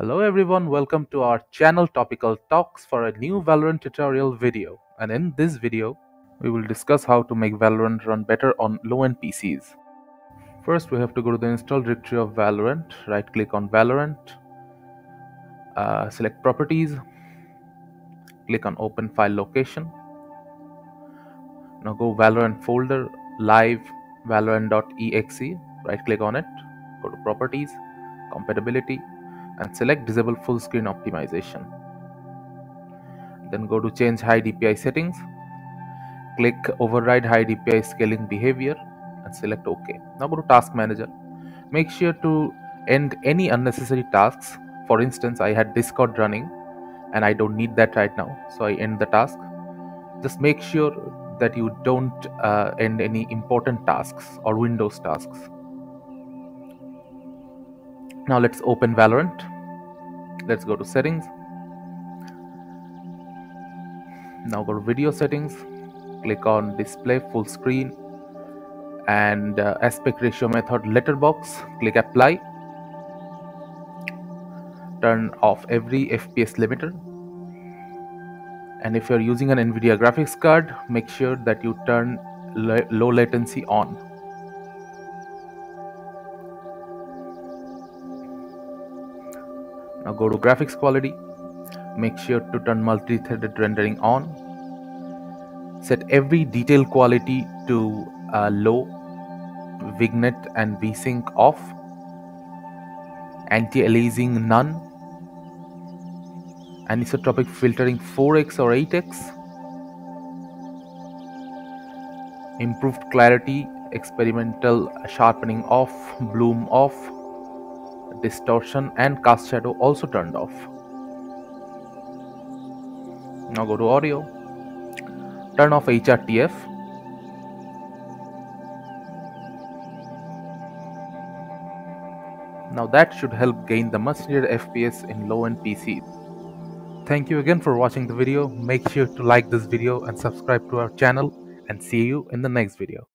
Hello everyone, welcome to our channel Topical Talks for a new Valorant tutorial video. And in this video, we will discuss how to make Valorant run better on low-end PCs. First, we have to go to the install directory of Valorant, right click on Valorant, uh, select properties, click on open file location. Now go Valorant folder, live valorant.exe, right click on it, go to properties, compatibility, and select disable full screen optimization. Then go to change high DPI settings, click override high DPI scaling behavior and select OK. Now go to task manager. Make sure to end any unnecessary tasks. For instance, I had Discord running and I don't need that right now. So I end the task. Just make sure that you don't uh, end any important tasks or Windows tasks. Now let's open Valorant. Let's go to settings. Now go to video settings. Click on display full screen and uh, aspect ratio method letterbox. Click apply. Turn off every FPS limiter. And if you're using an NVIDIA graphics card, make sure that you turn low latency on. Now go to graphics quality. Make sure to turn multi-threaded rendering on. Set every detail quality to uh, low, vignette and VSync off, anti-aliasing none, anisotropic filtering 4x or 8x, improved clarity, experimental sharpening off, bloom off, distortion and cast shadow also turned off. Now go to audio, turn off HRTF. Now that should help gain the much needed FPS in low-end PCs. Thank you again for watching the video. Make sure to like this video and subscribe to our channel and see you in the next video.